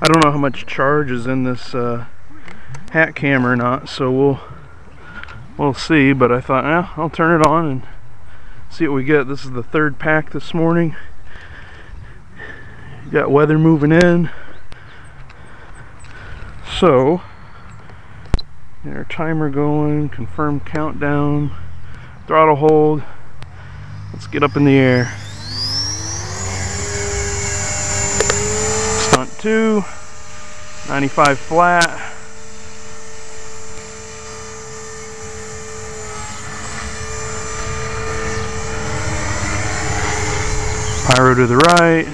I don't know how much charge is in this uh, hat cam or not, so we'll we'll see. But I thought, yeah, I'll turn it on and see what we get. This is the third pack this morning. Got weather moving in. So, get our timer going, confirm countdown, throttle hold. Let's get up in the air. 2, 95 flat. Piro to the right,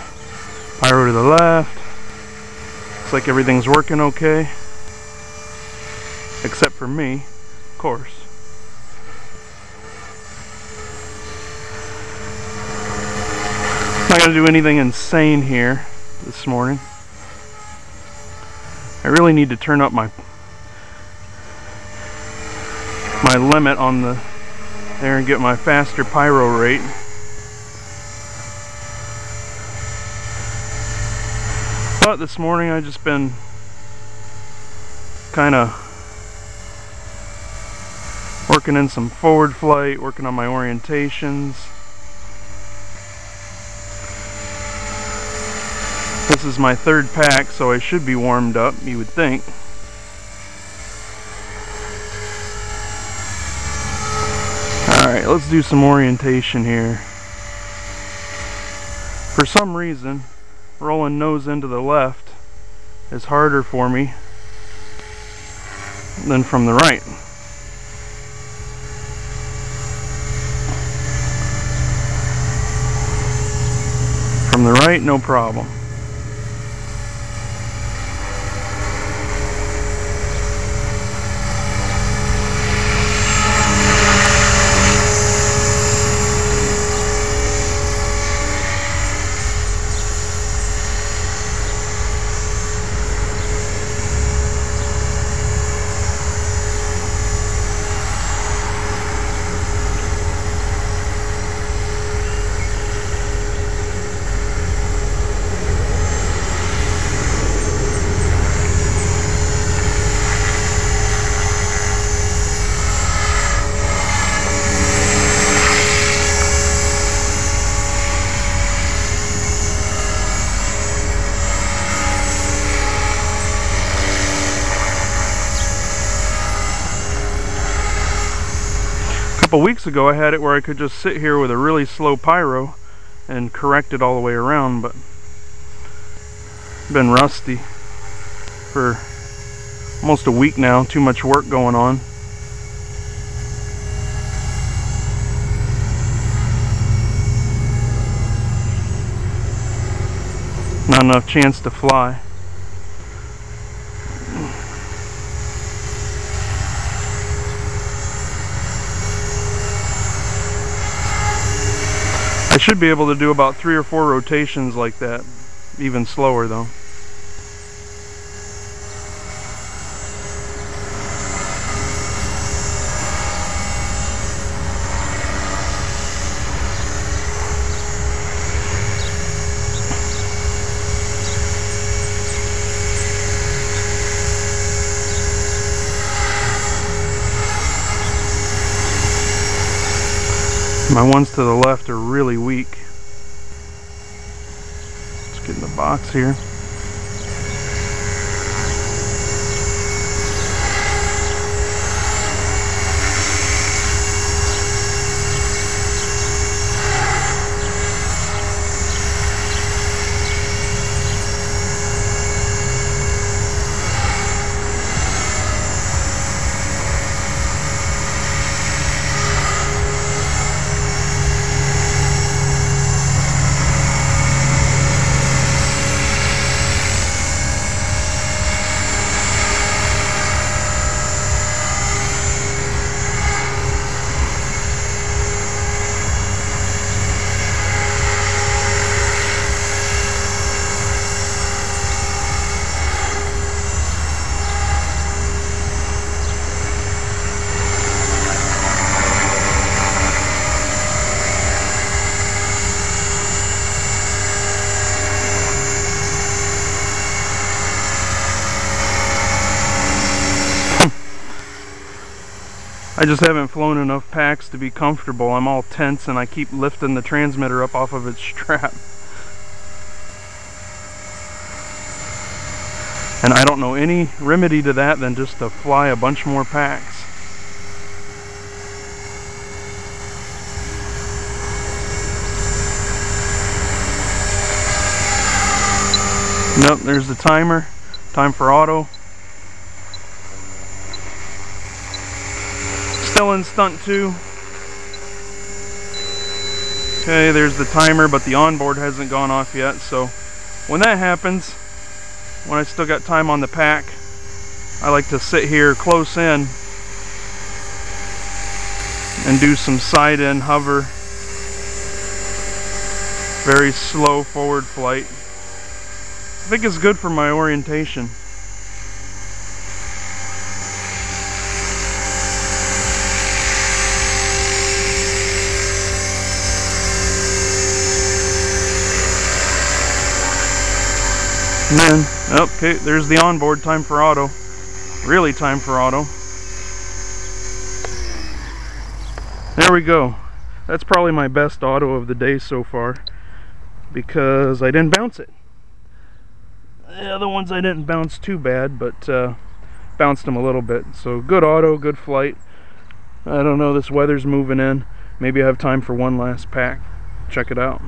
piro to the left. Looks like everything's working okay. Except for me, of course. Not gonna do anything insane here this morning. I really need to turn up my my limit on the there and get my faster piro rate. But this morning I just been kind of working in some forward flight, working on my orientations. This is my third pack, so I should be warmed up, you would think. Alright, let's do some orientation here. For some reason, rolling nose into the left is harder for me than from the right. From the right, no problem. Couple weeks ago I had it where I could just sit here with a really slow piro and correct it all the way around but been rusty for almost a week now. Too much work going on. Not enough chance to fly I should be able to do about three or four rotations like that, even slower though. My ones to the left are really weak. Let's get in the box here. I just haven't flown enough packs to be comfortable. I'm all tense and I keep lifting the transmitter up off of its strap. And I don't know any remedy to that than just to fly a bunch more packs. Nope, there's the timer. Time for auto. Still in stunt two. Okay, there's the timer, but the onboard hasn't gone off yet. So when that happens, when I still got time on the pack, I like to sit here close in and do some side in hover. Very slow forward flight. I think it's good for my orientation. And then, okay, there's the onboard time for auto. Really time for auto. There we go. That's probably my best auto of the day so far because I didn't bounce it. The other ones I didn't bounce too bad, but uh, bounced them a little bit. So good auto, good flight. I don't know, this weather's moving in. Maybe I have time for one last pack. Check it out.